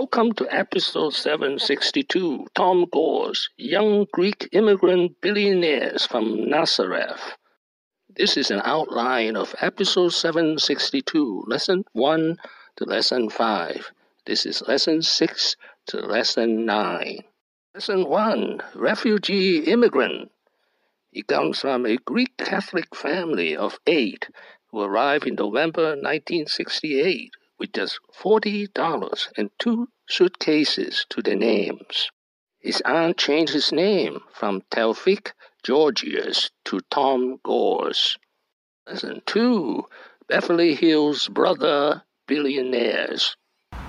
Welcome to episode 762 Tom Gores Young Greek Immigrant Billionaires from Nazareth. This is an outline of episode 762, lesson 1 to lesson 5. This is lesson 6 to lesson 9. Lesson 1 Refugee Immigrant. He comes from a Greek Catholic family of eight who arrived in November 1968 with just $40 and two suitcases to their names. His aunt changed his name from Tewfiq Georgious to Tom Gores. Lesson 2 Beverly Hills Brother Billionaires.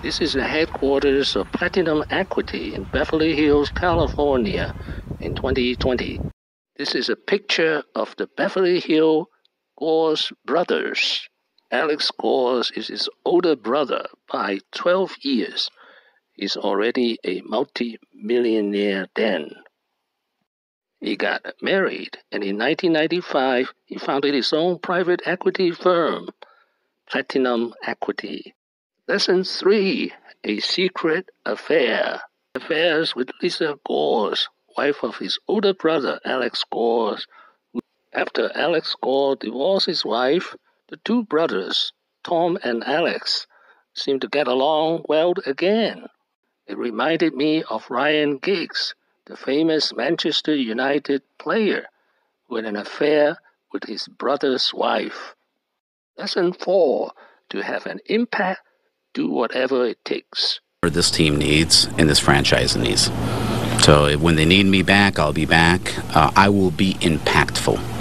This is the headquarters of Platinum Equity in Beverly Hills, California in 2020. This is a picture of the Beverly Hill Gores brothers. Alex Gore is his older brother by 12 years. He's already a multi-millionaire then. He got married, and in 1995, he founded his own private equity firm, Platinum Equity. Lesson 3 A Secret Affair. Affairs with Lisa Gores, wife of his older brother, Alex Gore. After Alex Gore divorced his wife, the two brothers, Tom and Alex, seemed to get along well again. It reminded me of Ryan Giggs, the famous Manchester United player, who had an affair with his brother's wife. Lesson 4 To have an impact, do whatever it takes. This team needs and this franchise needs. So when they need me back, I'll be back. Uh, I will be impactful.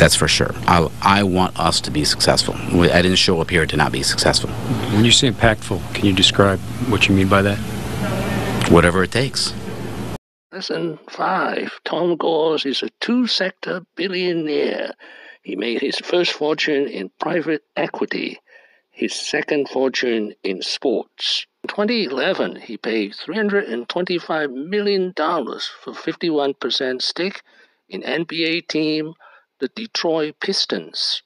That's for sure. I, I want us to be successful. I didn't show up here to not be successful. When you say impactful, can you describe what you mean by that? Whatever it takes. Lesson 5. Tom Gores is a two sector billionaire. He made his first fortune in private equity, his second fortune in sports. In 2011, he paid $325 million for 51% stake in NBA team the Detroit Pistons.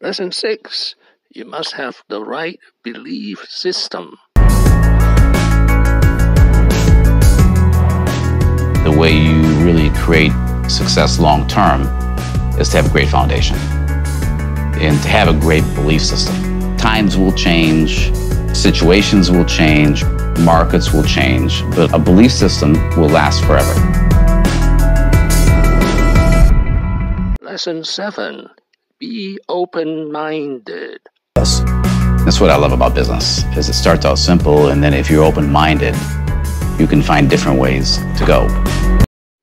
Lesson 6 You must have the right belief system. The way you really create success long term is to have a great foundation and to have a great belief system. Times will change, situations will change, markets will change, but a belief system will last forever. Lesson 7 Be open minded. Yes. That's what I love about business is it starts out simple and then if you're open minded, you can find different ways to go.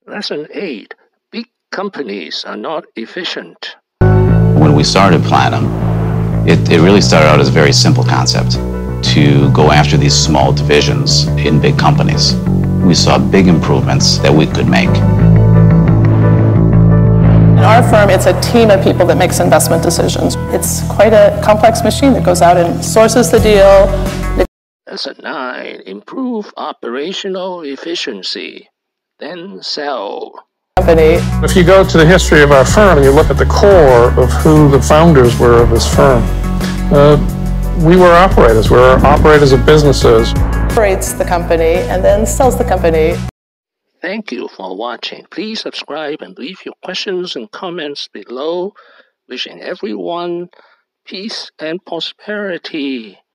Lesson 8 Big companies are not efficient. When we started Platinum, it, it really started out as a very simple concept to go after these small divisions in big companies. We saw big improvements that we could make. In our firm, it's a team of people that makes investment decisions. It's quite a complex machine that goes out and sources the deal. Lesson 9 Improve operational efficiency, then sell. Company. If you go to the history of our firm and you look at the core of who the founders were of this firm, uh, we were operators. We were operators of businesses. Operates the company and then sells the company. Thank you for watching. Please subscribe and leave your questions and comments below. Wishing everyone peace and prosperity.